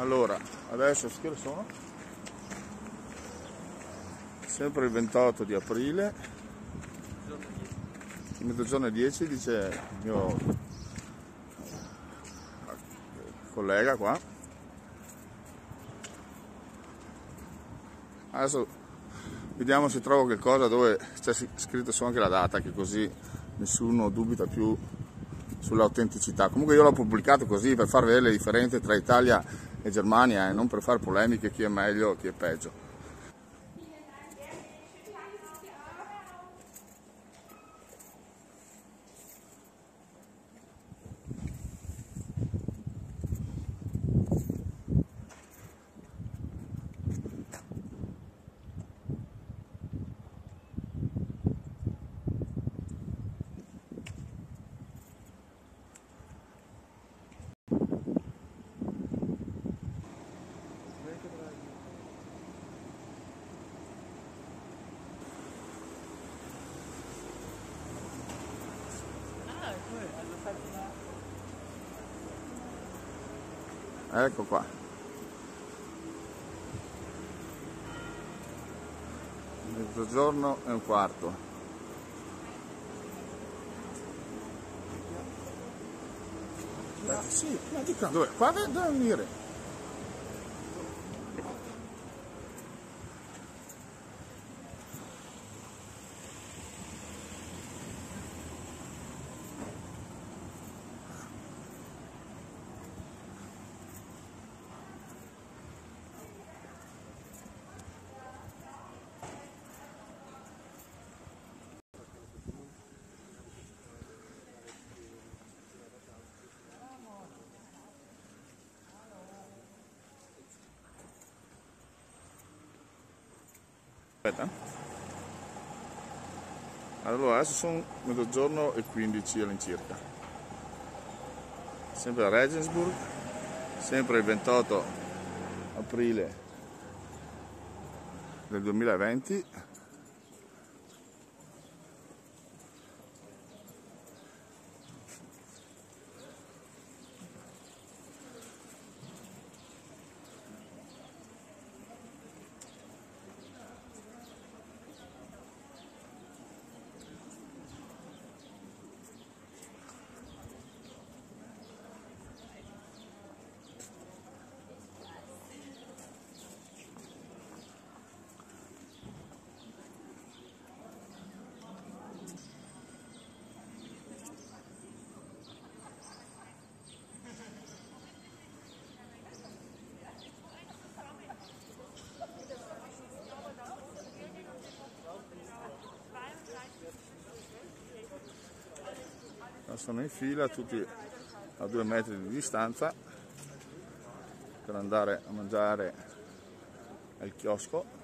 Allora, adesso che sono? Sempre il 28 di aprile, mezzogiorno e 10 dice il mio collega qua. Adesso vediamo se trovo qualcosa dove c'è scritto su anche la data, che così nessuno dubita più sull'autenticità. Comunque io l'ho pubblicato così per far vedere le differenze tra Italia e Germania e non per fare polemiche chi è meglio, chi è peggio. Ecco qua. Mezzogiorno e un quarto. Sì, ma di qua, dove? Qua dove venire? Aspetta. Allora, adesso sono mezzogiorno e 15 all'incirca. Sempre a Regensburg, sempre il 28 aprile del 2020. Sono in fila tutti a due metri di distanza per andare a mangiare al chiosco